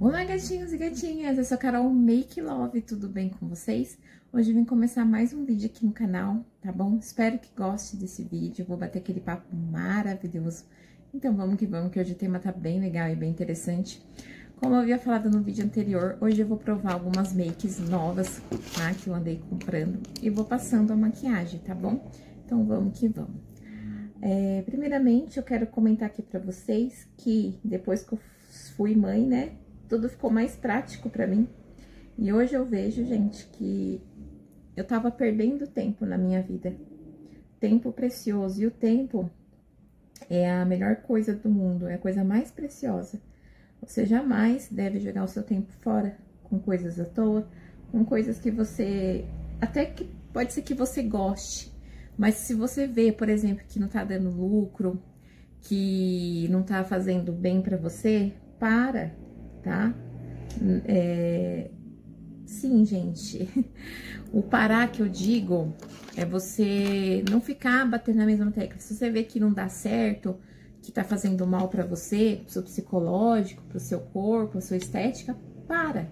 Olá, gatinhos e gatinhas! Eu sou a Carol Make Love, tudo bem com vocês? Hoje eu vim começar mais um vídeo aqui no canal, tá bom? Espero que goste desse vídeo, vou bater aquele papo maravilhoso. Então vamos que vamos, que hoje o tema tá bem legal e bem interessante. Como eu havia falado no vídeo anterior, hoje eu vou provar algumas makes novas, tá? Que eu andei comprando e vou passando a maquiagem, tá bom? Então vamos que vamos. É, primeiramente, eu quero comentar aqui pra vocês que depois que eu fui mãe, né? Tudo ficou mais prático para mim. E hoje eu vejo, gente, que eu tava perdendo tempo na minha vida. Tempo precioso. E o tempo é a melhor coisa do mundo, é a coisa mais preciosa. Você jamais deve jogar o seu tempo fora com coisas à toa, com coisas que você. Até que pode ser que você goste, mas se você vê, por exemplo, que não tá dando lucro, que não tá fazendo bem para você, para, tá? É... Sim, gente, o parar que eu digo é você não ficar batendo na mesma tecla. Se você vê que não dá certo, que tá fazendo mal para você, pro seu psicológico, pro seu corpo, pra sua estética, para.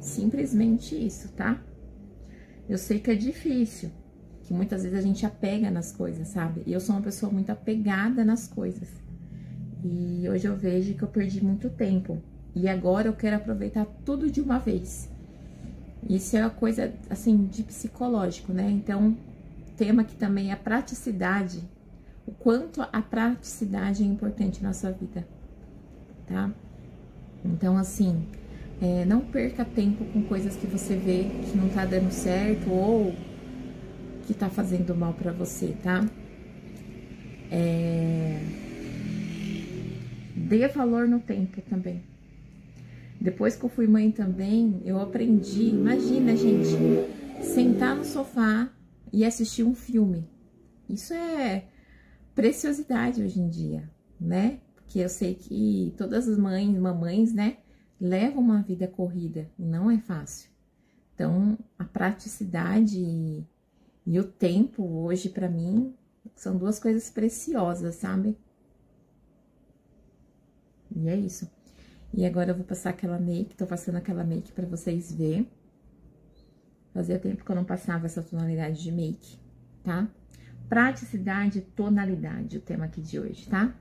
Simplesmente isso, tá? Eu sei que é difícil, que muitas vezes a gente apega nas coisas, sabe? E eu sou uma pessoa muito apegada nas coisas. E hoje eu vejo que eu perdi muito tempo e agora eu quero aproveitar tudo de uma vez. Isso é uma coisa, assim, de psicológico, né? Então, tema que também é a praticidade. O quanto a praticidade é importante na sua vida, tá? Então, assim, é, não perca tempo com coisas que você vê que não tá dando certo ou que tá fazendo mal pra você, tá? É... Dê valor no tempo também. Depois que eu fui mãe também, eu aprendi. Imagina, gente, sentar no sofá e assistir um filme. Isso é preciosidade hoje em dia, né? Porque eu sei que todas as mães, mamães, né, levam uma vida corrida não é fácil. Então, a praticidade e, e o tempo hoje para mim são duas coisas preciosas, sabe? E é isso. E agora eu vou passar aquela make, tô passando aquela make pra vocês verem. Fazia tempo que eu não passava essa tonalidade de make, tá? Praticidade e tonalidade, o tema aqui de hoje, tá?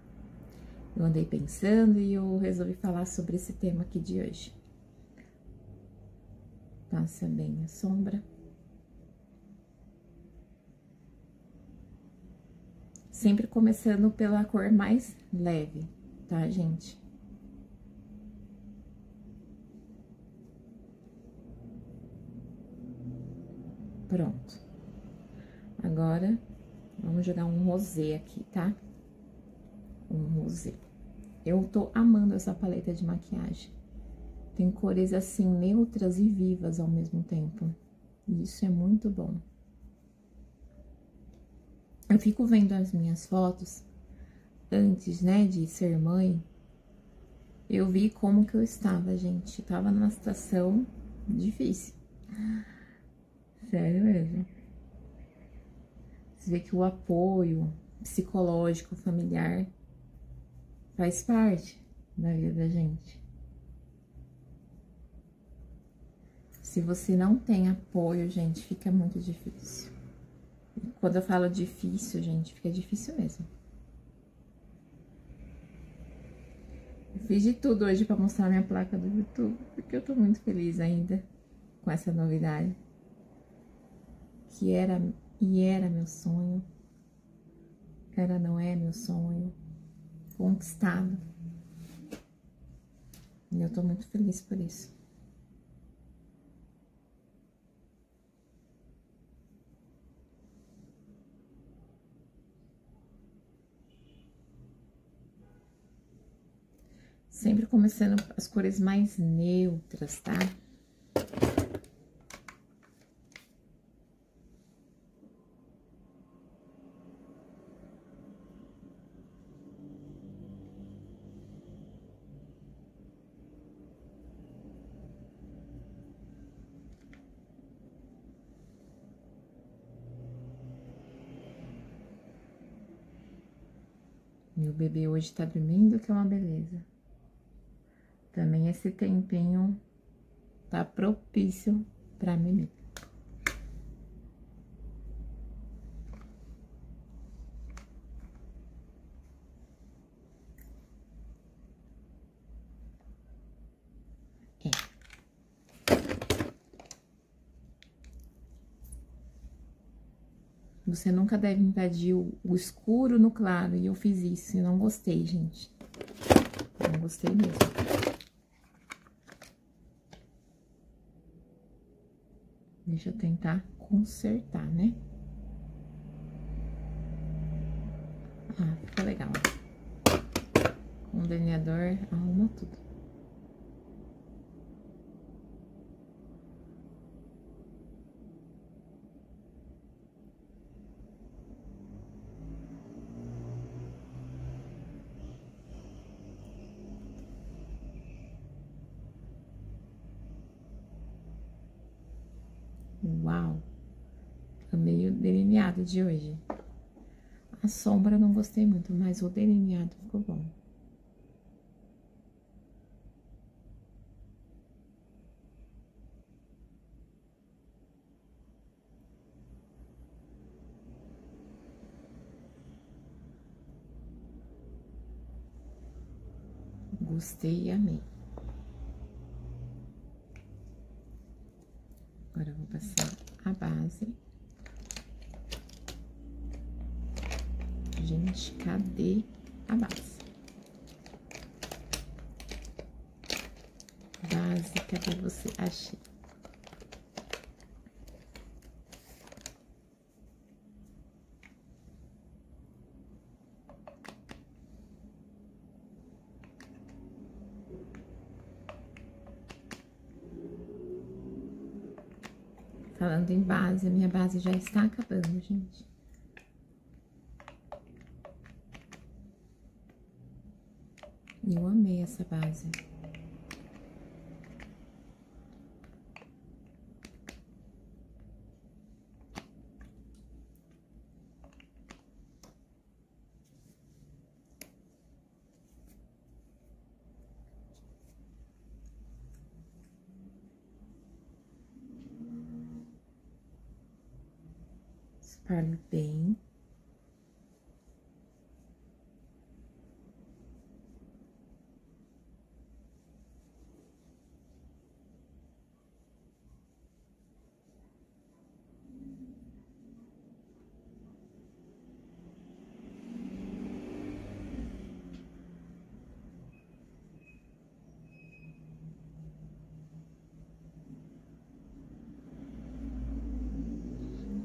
Eu andei pensando e eu resolvi falar sobre esse tema aqui de hoje. Passa bem a sombra. Sempre começando pela cor mais leve, tá, gente? Pronto. Agora, vamos jogar um rosé aqui, tá? Um rosé. Eu tô amando essa paleta de maquiagem. Tem cores, assim, neutras e vivas ao mesmo tempo. Isso é muito bom. Eu fico vendo as minhas fotos antes, né, de ser mãe. Eu vi como que eu estava, gente. Eu tava numa situação difícil. Sério mesmo. Você vê que o apoio psicológico, familiar, faz parte da vida da gente. Se você não tem apoio, gente, fica muito difícil. Quando eu falo difícil, gente, fica difícil mesmo. Eu fiz de tudo hoje para mostrar minha placa do YouTube, porque eu tô muito feliz ainda com essa novidade que era e era meu sonho, era não é meu sonho, conquistado. E eu tô muito feliz por isso. Sempre começando as cores mais neutras, tá? Meu bebê hoje tá dormindo, que é uma beleza. Também esse tempinho tá propício pra mim. Você nunca deve invadir o, o escuro no claro. E eu fiz isso e não gostei, gente. Não gostei mesmo. Deixa eu tentar consertar, né? Ah, ficou legal. Com o delineador, arruma tudo. Delineado de hoje. A sombra eu não gostei muito, mas o delineado ficou bom. Gostei e amei. Agora eu vou passar a base. Gente, cadê a base? Base, cadê você? Achei. Falando em base, a minha base já está acabando, gente. E eu amei essa base. Espalho bem.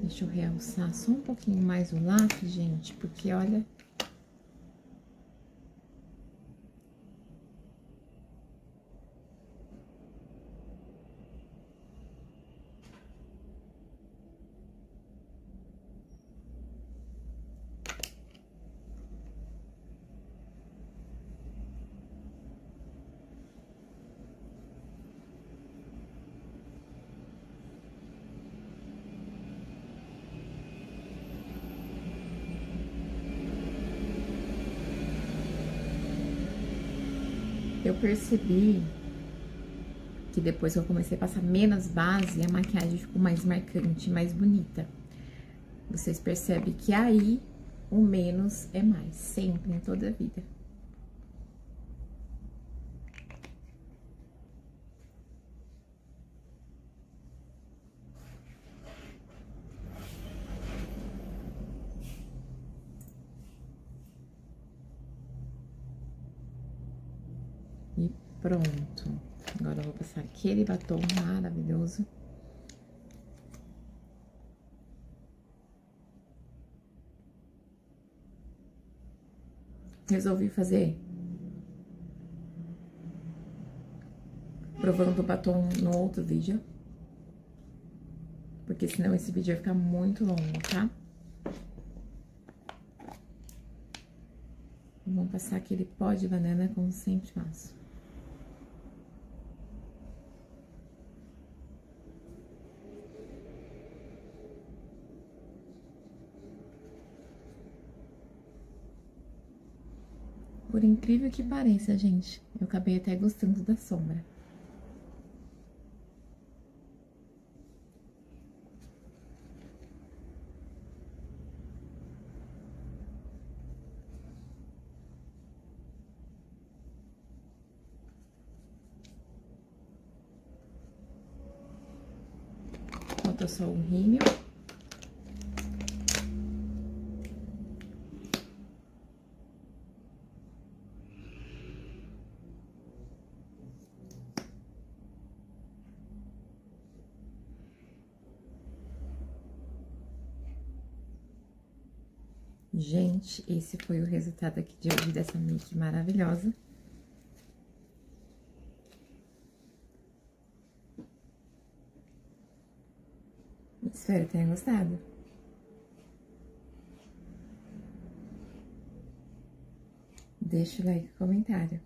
Deixa eu realçar só um pouquinho mais o lápis, gente, porque olha... eu percebi que depois que eu comecei a passar menos base, a maquiagem ficou mais marcante, mais bonita. Vocês percebem que aí o menos é mais, sempre, em toda a vida. E pronto. Agora eu vou passar aquele batom maravilhoso. Resolvi fazer provando o batom no outro vídeo. Porque senão esse vídeo vai ficar muito longo, tá? Vamos passar aquele pó de banana como sempre faço. Incrível que pareça, gente, eu acabei até gostando da sombra. Falta só o rímel. Gente, esse foi o resultado aqui de hoje dessa make maravilhosa. Espero que tenham gostado. Deixa o like e comentário.